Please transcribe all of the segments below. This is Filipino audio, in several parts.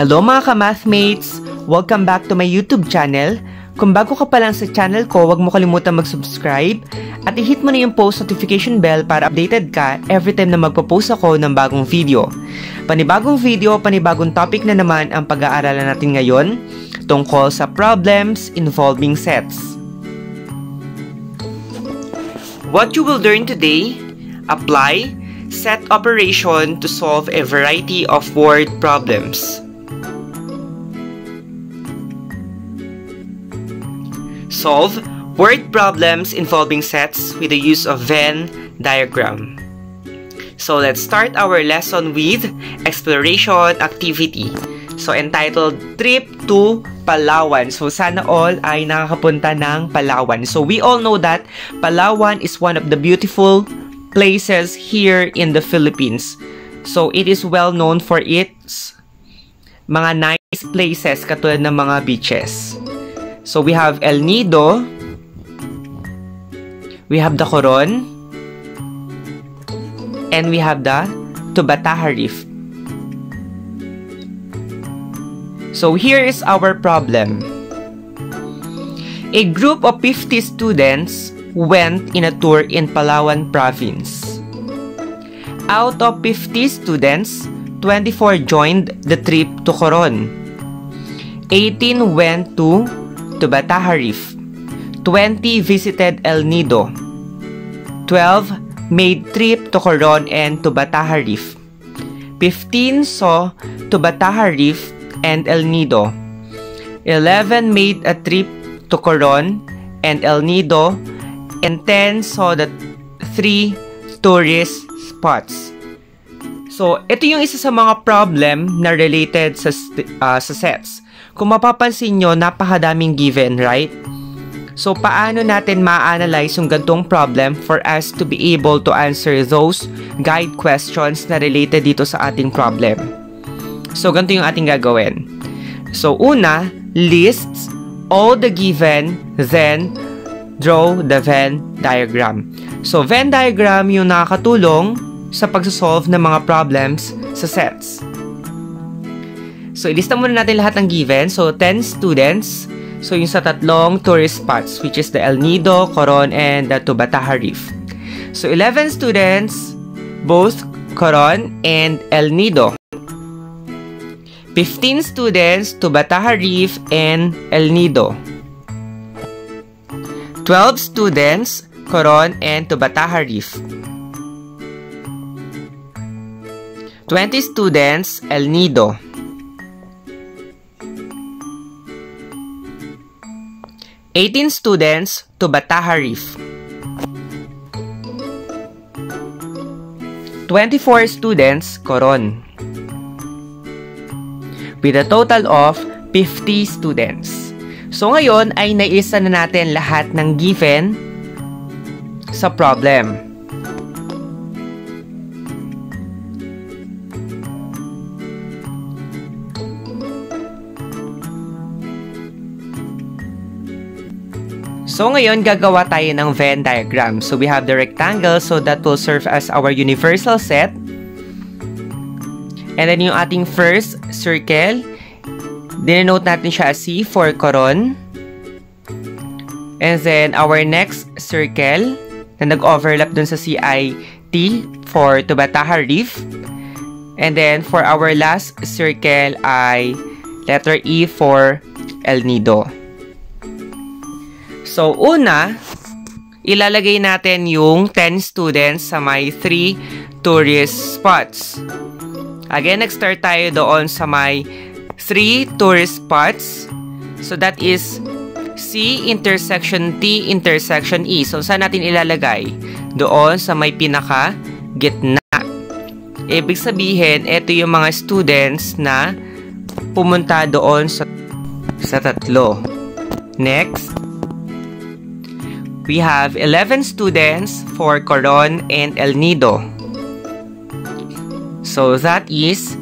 Hello mga ka-mathmates! Welcome back to my YouTube channel. Kung bago ka pa lang sa channel ko, huwag mo kalimutan mag-subscribe at i-hit mo na yung post notification bell para updated ka every time na magpo-post ako ng bagong video. Panibagong video, panibagong topic na naman ang pag-aaralan natin ngayon tungkol sa problems involving sets. What you will learn today, apply set operation to solve a variety of word problems. Solve word problems involving sets with the use of Venn diagram. So let's start our lesson with exploration activity. So entitled Trip to Palawan. So sana all ay nakakapunta ng Palawan. So we all know that Palawan is one of the beautiful places here in the Philippines. So it is well known for its mga nice places katulad ng mga beaches. So we have El Nido, we have the Coron, and we have the Tubataha Reef. So here is our problem. A group of 50 students went in a tour in Palawan province. Out of 50 students, 24 joined the trip to Coron. 18 went to Tubataha Reef. 20 visited El Nido. 12 made trip to Coron and Tubataha Reef. 15 saw Tubataha Reef and El Nido. 11 made a trip to Coron and El Nido and 10 saw the three tourist spots. So, ito yung isa sa mga problem na related sa, uh, sa sets. Kung mapapansin nyo, napakadaming given, right? So, paano natin ma-analyze yung gantong problem for us to be able to answer those guide questions na related dito sa ating problem? So, ganito yung ating gagawin. So, una, lists all the given, then draw the Venn diagram. So, Venn diagram yung nakakatulong sa pagsasolve ng mga problems sa sets. So, ilista muna natin lahat ng given. So, 10 students. So, yung sa tatlong tourist spots, which is the El Nido, Coron, and the Tubataha Reef. So, 11 students, both Coron and El Nido. 15 students, Tubataha Reef and El Nido. 12 students, Coron and Tubataha Reef. 20 students, El Nido. 18 students to Bataha Reef. 24 students, Coron. With a total of 50 students. So ngayon ay naisa na natin lahat ng given sa problem. So ngayon, gagawa tayo ng Venn diagram. So we have the rectangle, so that will serve as our universal set. And then yung ating first circle, dinote natin siya as C for Coron. And then our next circle, na nag-overlap dun sa C ay T for Tubataha Reef. And then for our last circle ay letter E for El Nido. So, una, ilalagay natin yung 10 students sa may 3 tourist spots. Again, nag-start tayo doon sa may 3 tourist spots. So, that is C intersection T intersection E. So, saan natin ilalagay? Doon sa may pinaka gitna. Ibig sabihin, ito yung mga students na pumunta doon sa, sa tatlo. Next, we have 11 students for Coron and El Nido. So that is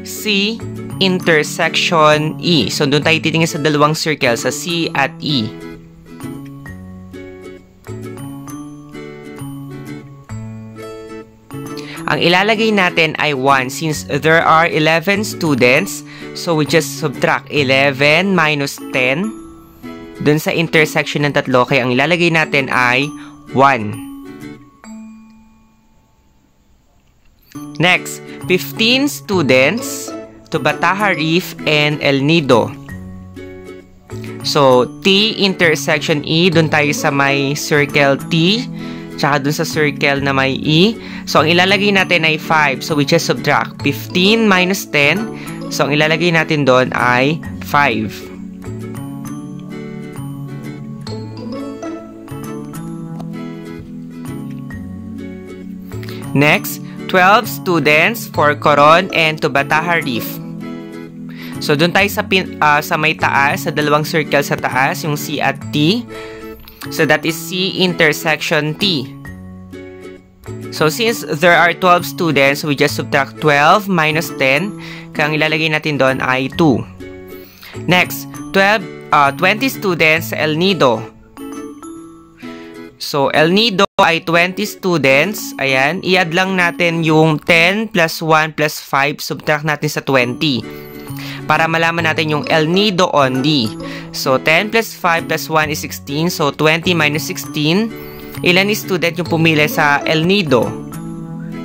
C intersection E. So doon tayo titingin sa dalawang circle, sa C at E. Ang ilalagay natin ay 1 since there are 11 students. So we just subtract 11 minus 10 dun sa intersection ng tatlo. Kaya ang ilalagay natin ay 1. Next, 15 students to Bataha Reef and El Nido. So, T intersection E, dun tayo sa may circle T, tsaka dun sa circle na may E. So, ang ilalagay natin ay 5. So, we just subtract 15 minus 10. So, ang ilalagay natin doon ay 5. Next, 12 students for Coron and Tubataha Reef. So, doon tayo sa, pin, uh, sa may taas, sa dalawang circle sa taas, yung C at T. So, that is C intersection T. So, since there are 12 students, we just subtract 12 minus 10. Kaya ang ilalagay natin doon ay 2. Next, 12, uh, 20 students sa El Nido. So, El Nido ay 20 students. Ayan, i-add lang natin yung 10 plus 1 plus 5, subtract natin sa 20. Para malaman natin yung El Nido only. So, 10 plus 5 plus 1 is 16. So, 20 minus 16. Ilan is student yung pumili sa El Nido?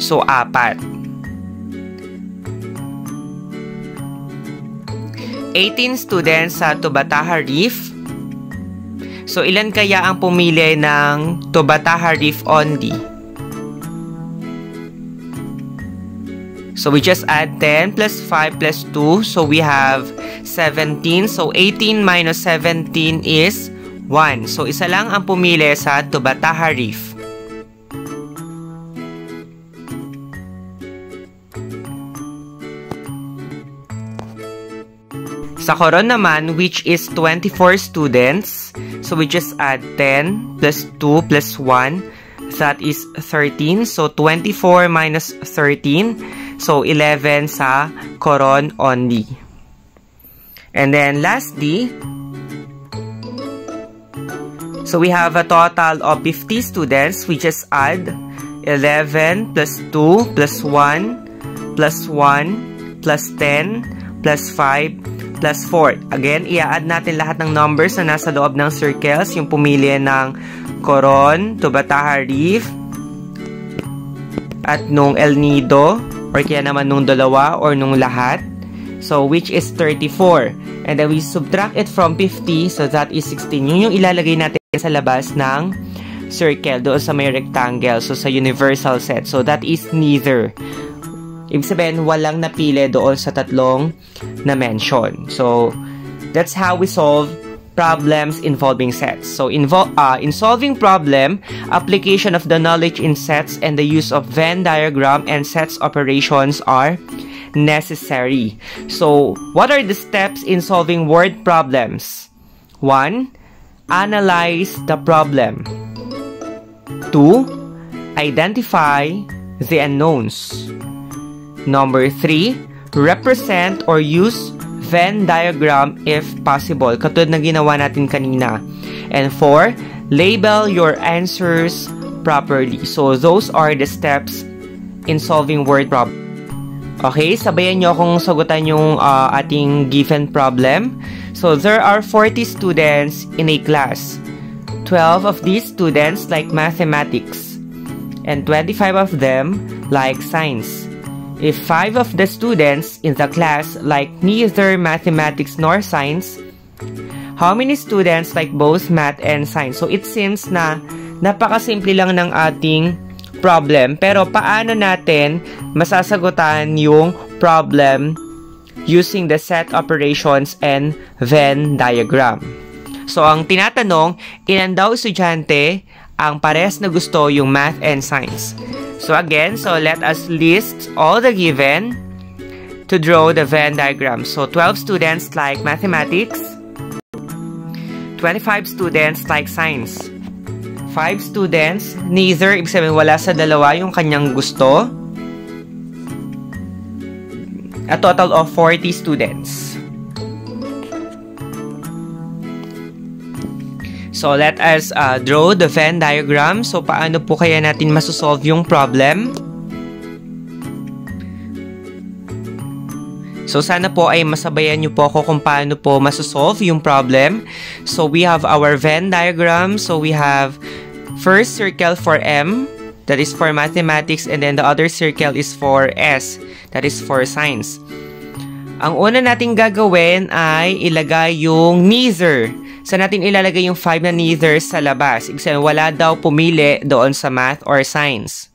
So, apat. 18 students sa Tubataha Reef. So, ilan kaya ang pumili ng Tobataha Reef only? So, we just add 10 plus 5 plus 2. So, we have 17. So, 18 minus 17 is 1. So, isa lang ang pumili sa Tobataha Reef. Sa Coron naman, which is 24 students, so we just add 10 plus 2 plus 1, that is 13. So, 24 minus 13, so 11 sa Coron only. And then, lastly, so we have a total of 50 students. We just add 11 plus 2 plus 1 plus 1 plus 10 plus 5 plus 4. Again, i-add natin lahat ng numbers na nasa loob ng circles, yung pumili ng Coron, Tubataha Reef, at nung El Nido, or kaya naman nung dalawa, or nung lahat. So, which is 34. And then we subtract it from 50, so that is 16. Yun yung ilalagay natin sa labas ng circle, doon sa may rectangle, so sa universal set. So, that is neither. Ibig sabihin, walang napili doon sa tatlong na mention. So, that's how we solve problems involving sets. So, invo uh, in solving problem, application of the knowledge in sets and the use of Venn diagram and sets operations are necessary. So, what are the steps in solving word problems? 1. Analyze the problem. 2. Identify the unknowns. Number 3, represent or use Venn diagram if possible, katulad na ginawa natin kanina. And 4, label your answers properly. So, those are the steps in solving word problem. Okay, sabayan nyo akong sagutan yung uh, ating given problem. So, there are 40 students in a class. 12 of these students like mathematics, and 25 of them like science. If five of the students in the class like neither mathematics nor science, how many students like both math and science? So it seems na napakasimple lang ng ating problem. Pero paano natin masasagutan yung problem using the set operations and Venn diagram? So ang tinatanong, ilan daw estudyante ang pares na gusto yung math and science? So again, so let us list all the given to draw the Venn diagram. So 12 students like mathematics, 25 students like science, 5 students, neither, ibig sabihin wala sa dalawa yung kanyang gusto, a total of 40 students. So let us uh, draw the Venn diagram. So paano po kaya natin masosolve yung problem? So sana po ay masabayan niyo po ako kung paano po masosolve yung problem. So we have our Venn diagram. So we have first circle for M, that is for mathematics and then the other circle is for S that is for science. Ang una nating gagawin ay ilagay yung neither sa natin ilalagay yung 5 na neither sa labas. Ibig sabihin, wala daw pumili doon sa math or science.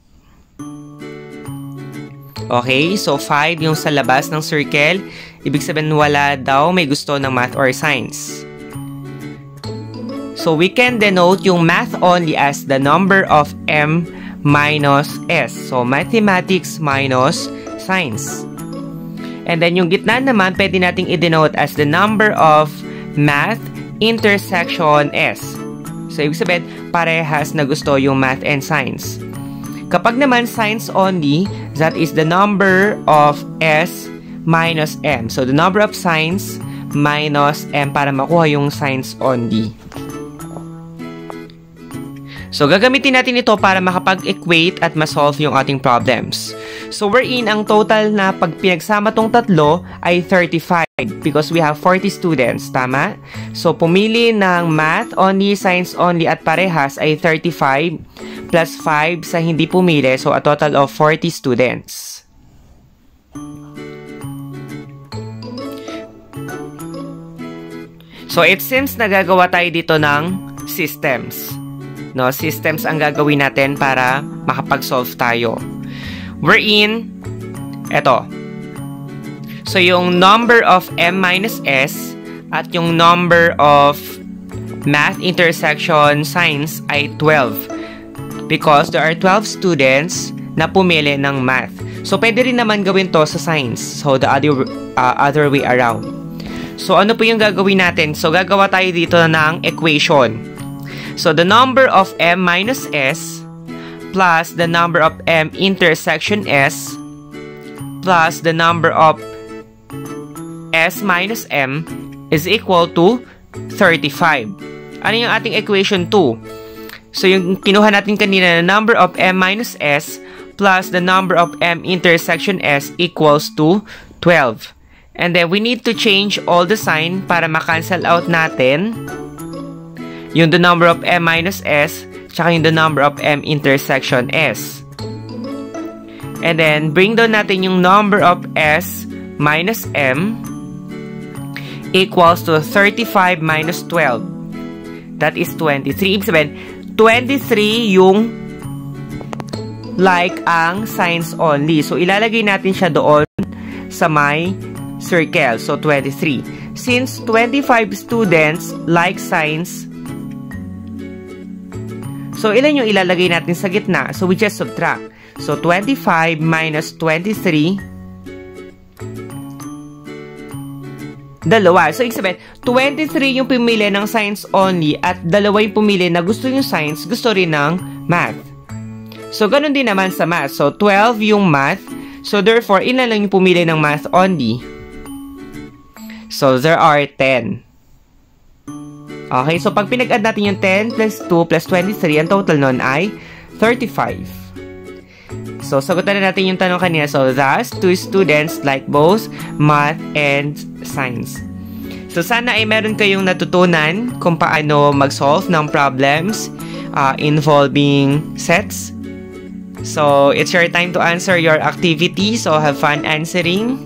Okay, so 5 yung sa labas ng circle. Ibig sabihin, wala daw may gusto ng math or science. So we can denote yung math only as the number of M minus S. So mathematics minus science. And then yung gitna naman, pwede nating i-denote as the number of math intersection S. So, ibig sabihin, parehas na gusto yung math and science. Kapag naman science only, that is the number of S minus M. So, the number of science minus M para makuha yung science only. So, gagamitin natin ito para makapag-equate at ma-solve yung ating problems. So, wherein ang total na pag pinagsama tong tatlo ay 35 because we have 40 students, tama? So, pumili ng math only, science only at parehas ay 35 plus 5 sa hindi pumili. So, a total of 40 students. So, it seems nagagawa tayo dito ng systems. No, systems ang gagawin natin para makapag-solve tayo. Wherein, eto. So, yung number of M minus S at yung number of math intersection science ay 12. Because there are 12 students na pumili ng math. So, pwede rin naman gawin to sa science. So, the other, uh, other way around. So, ano po yung gagawin natin? So, gagawa tayo dito ng equation. So the number of m minus s plus the number of m intersection s plus the number of s minus m is equal to 35. Ano yung ating equation 2? So yung kinuha natin kanina na number of m minus s plus the number of m intersection s equals to 12. And then we need to change all the sign para ma-cancel out natin yung the number of m minus s, tsaka yung the number of m intersection s. And then, bring down natin yung number of s minus m equals to 35 minus 12. That is 23. Ibig sabihin, 23 yung like ang science only. So, ilalagay natin siya doon sa may circle. So, 23. Since 25 students like science, So, ilan yung ilalagay natin sa gitna? So, we just subtract. So, 25 minus 23. Dalawa. So, ibig sabihin, 23 yung pumili ng science only at dalawa yung pumili na gusto yung science, gusto rin ng math. So, ganun din naman sa math. So, 12 yung math. So, therefore, ilan lang yung pumili ng math only? So, there are 10. Okay, so pag pinag-add natin yung 10 plus 2 plus 23, ang total nun ay 35. So, sagutan na natin yung tanong kanina. So, thus, two students like both math and science. So, sana ay meron kayong natutunan kung paano mag-solve ng problems uh, involving sets. So, it's your time to answer your activity. So, have fun answering.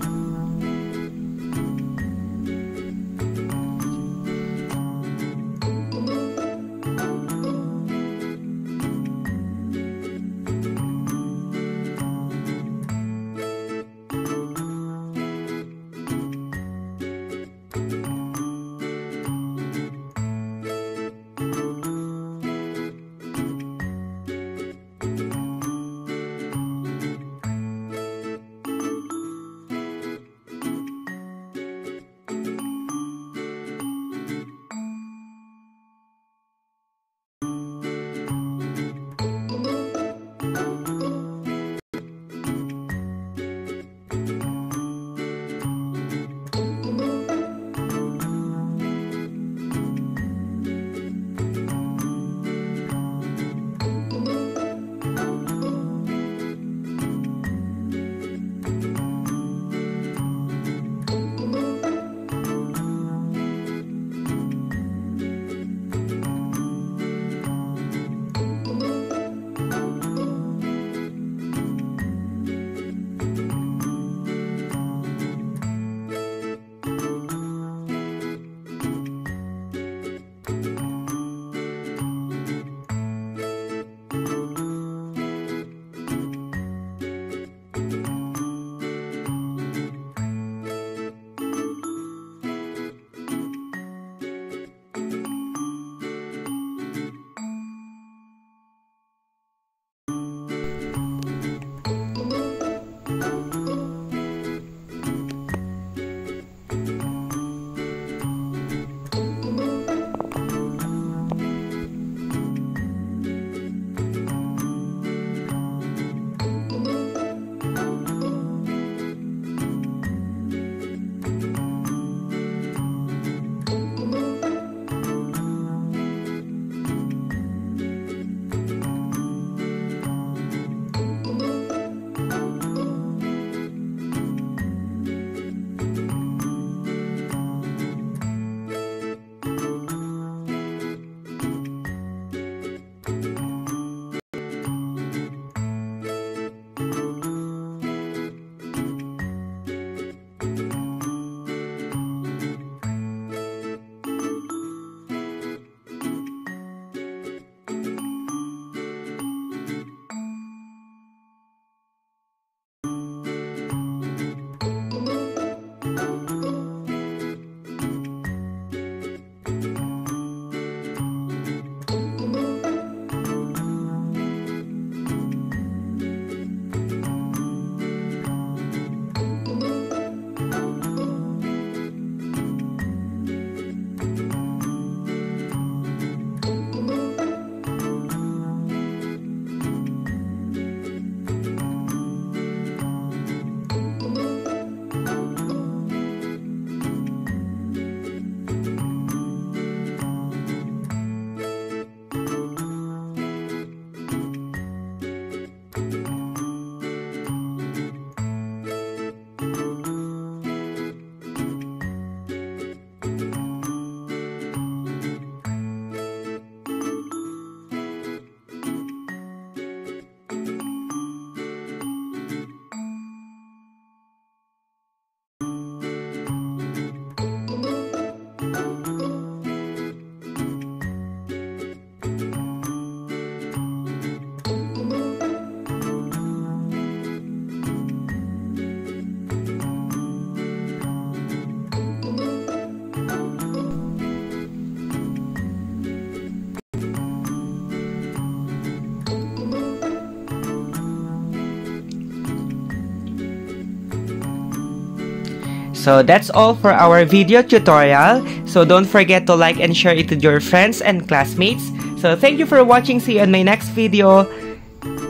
So that's all for our video tutorial. So don't forget to like and share it with your friends and classmates. So thank you for watching. See you in my next video.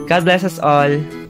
God bless us all.